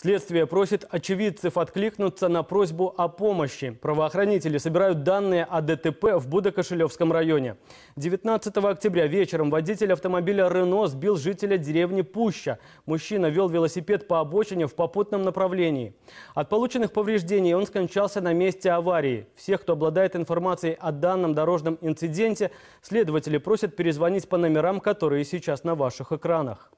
Следствие просит очевидцев откликнуться на просьбу о помощи. Правоохранители собирают данные о ДТП в Будокошелевском районе. 19 октября вечером водитель автомобиля «Рено» сбил жителя деревни Пуща. Мужчина вел велосипед по обочине в попутном направлении. От полученных повреждений он скончался на месте аварии. Всех, кто обладает информацией о данном дорожном инциденте, следователи просят перезвонить по номерам, которые сейчас на ваших экранах.